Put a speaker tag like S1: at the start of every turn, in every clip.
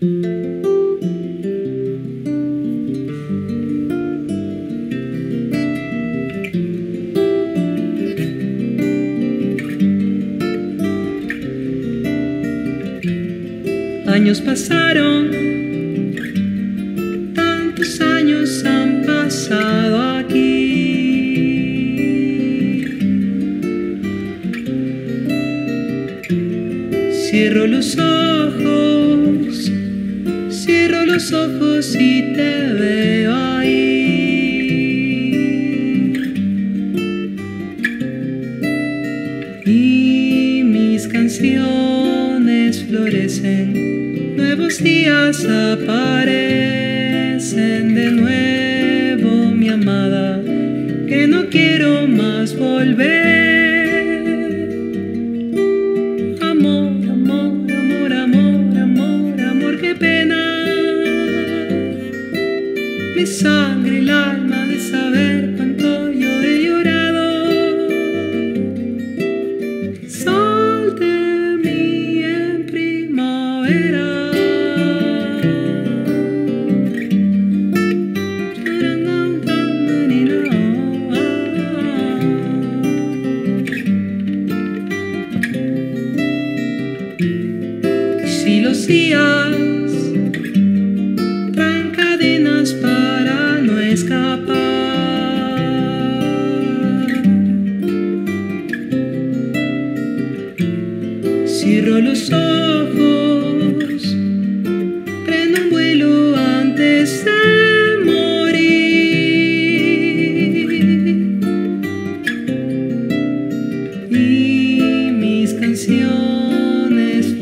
S1: Años pasaron sun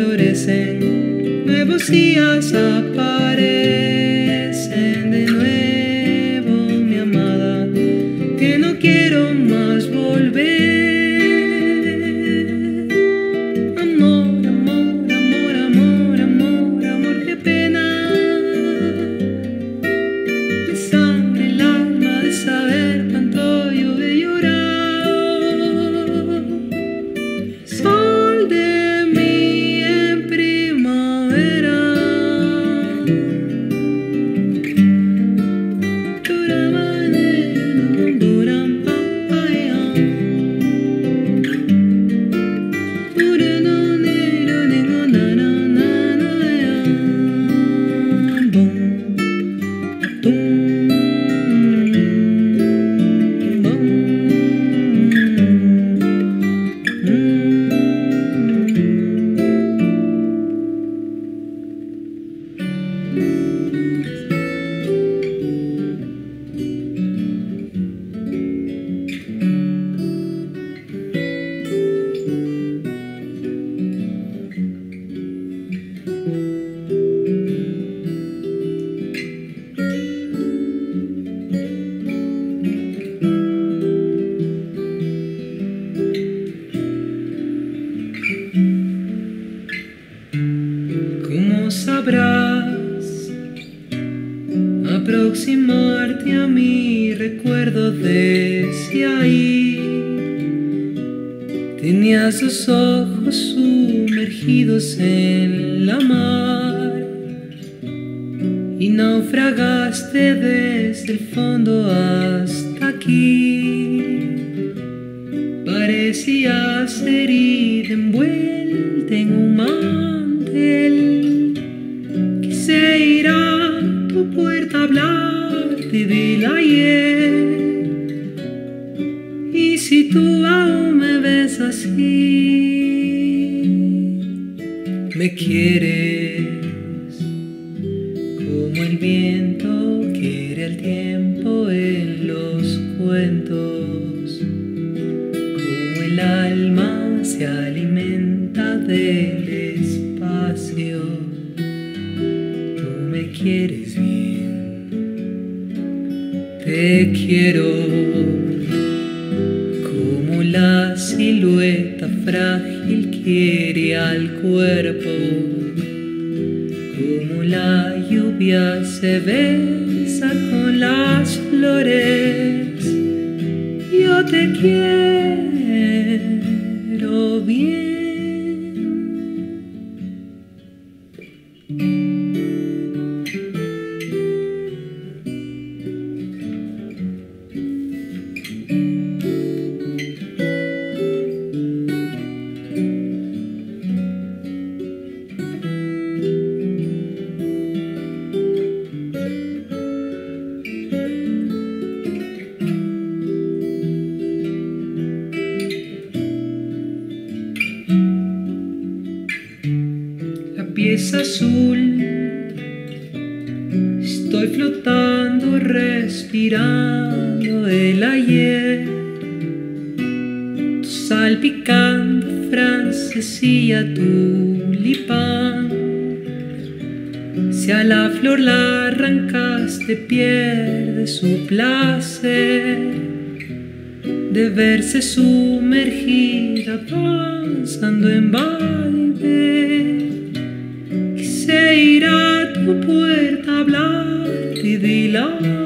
S1: florecen, nuevos días aparecen. envuelta en un mantel que se a tu puerta a hablarte del ayer. Y si tú aún me ves así, me quieres. se ve. triste pierde su placer de verse sumergida pensando en baile. Que se irá a tu puerta a hablar y dilar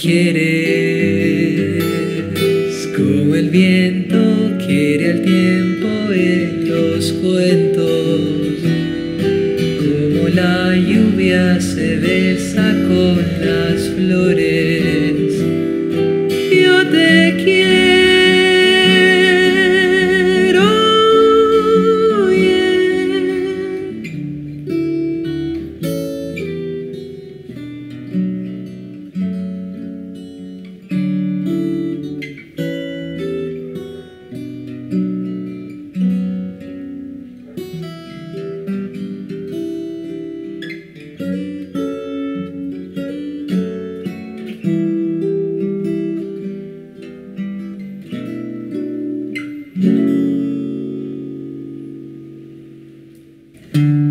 S1: quieres, como el viento quiere al tiempo en los cuentos, como la lluvia Mm-hmm.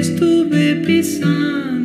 S1: estuve pisando.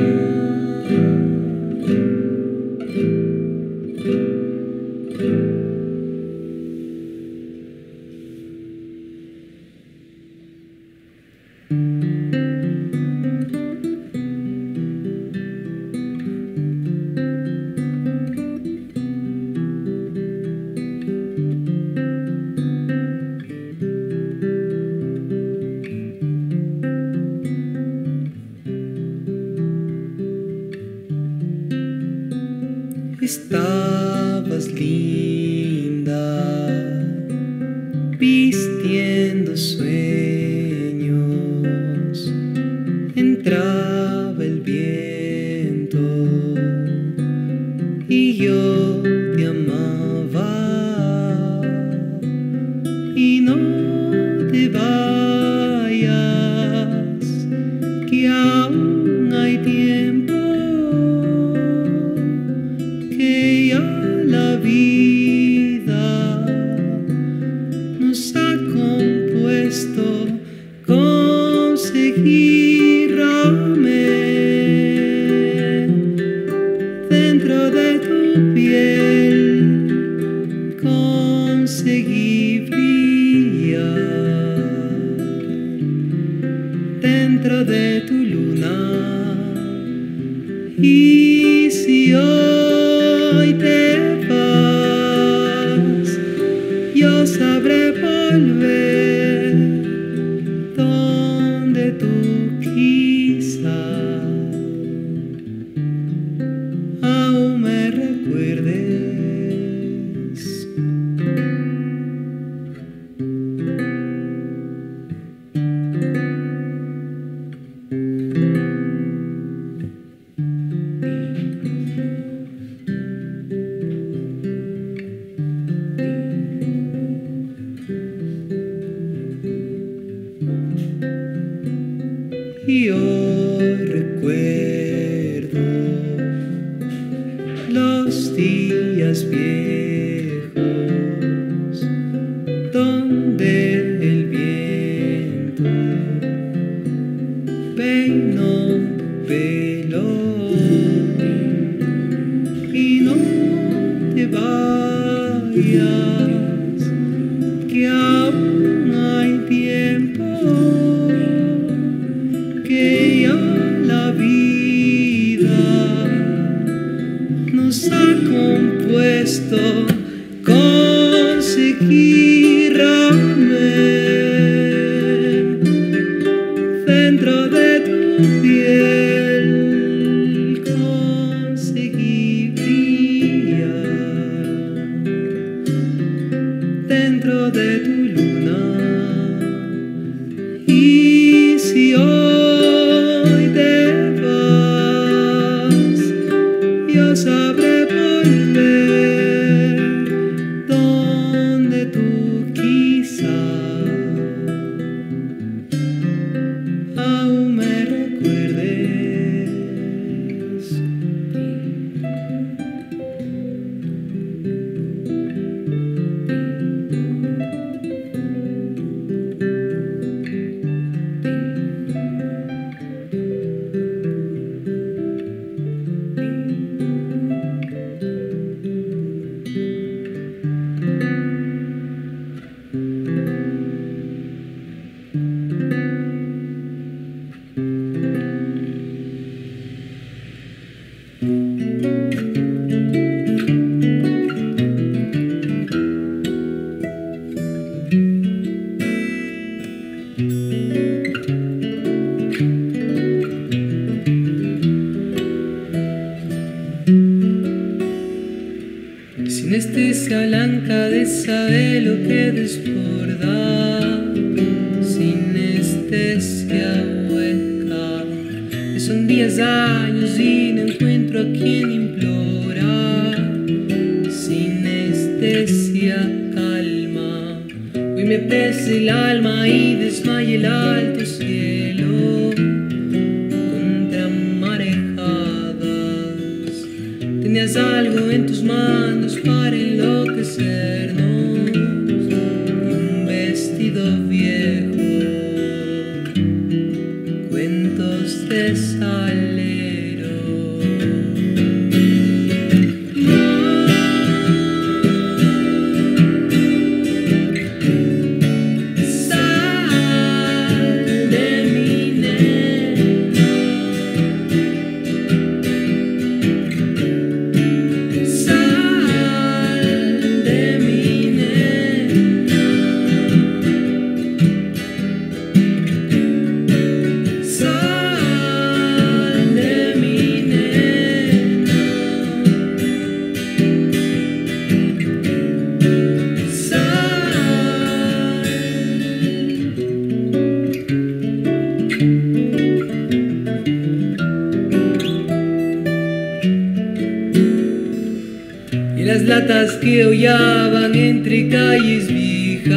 S1: you. Que aún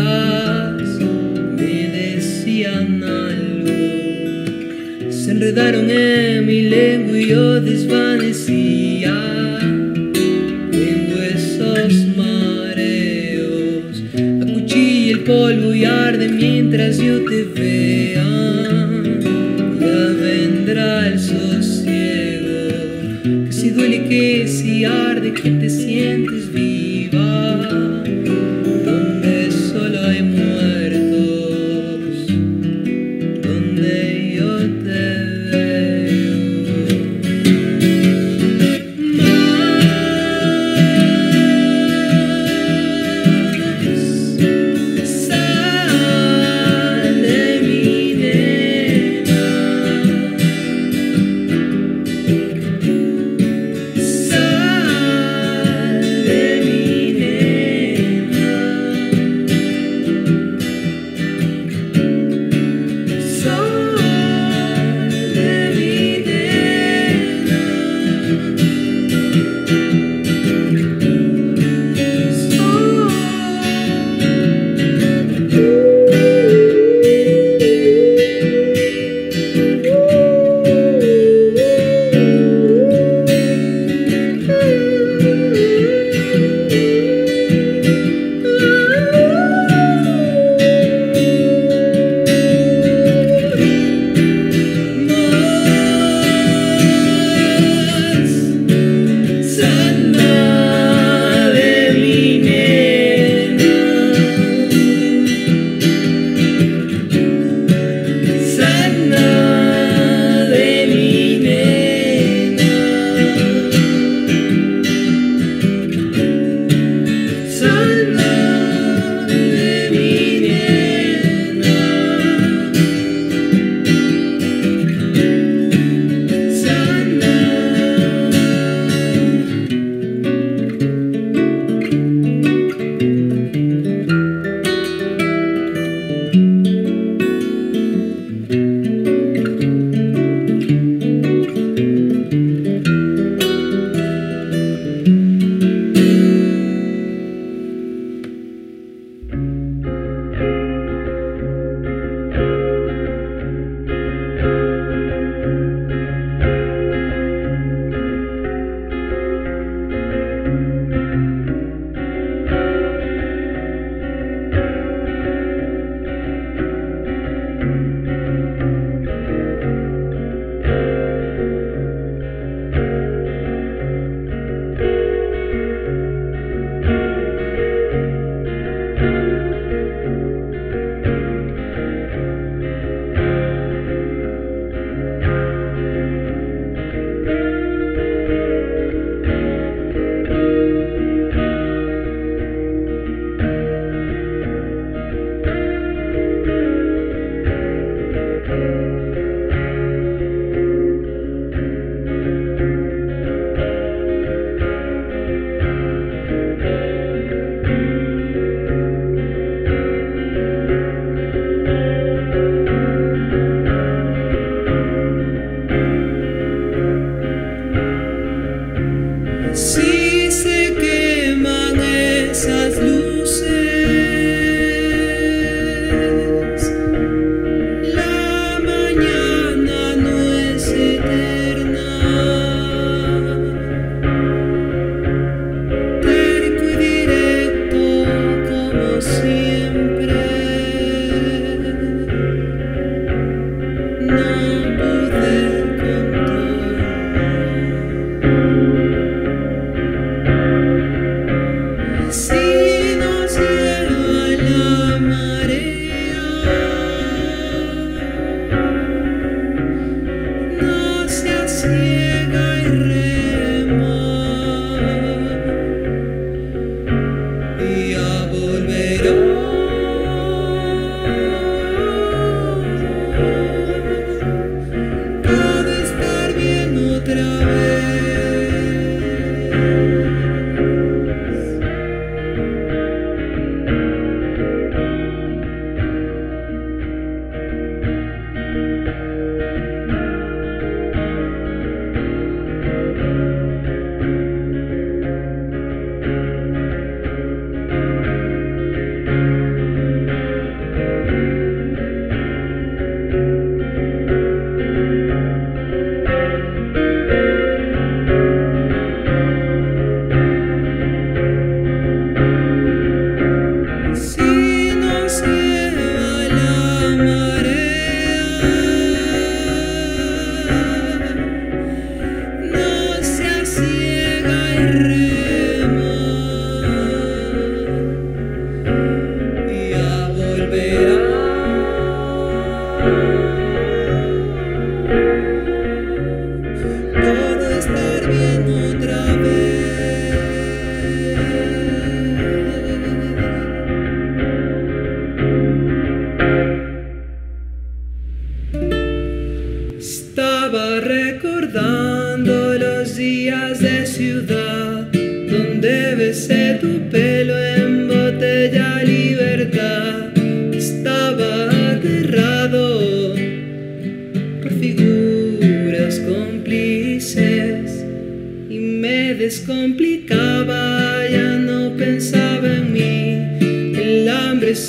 S1: me decían algo, se enredaron en mi lengua y yo desvanecía en huesos mareos. Acuchilla el polvo y arde mientras yo te vea. Ya vendrá el sosiego, que si duele, que si arde, que te siente.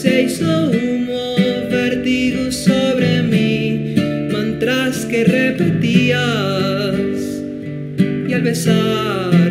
S1: se hizo humo, vertigo sobre mí, mantras que repetías y al besar.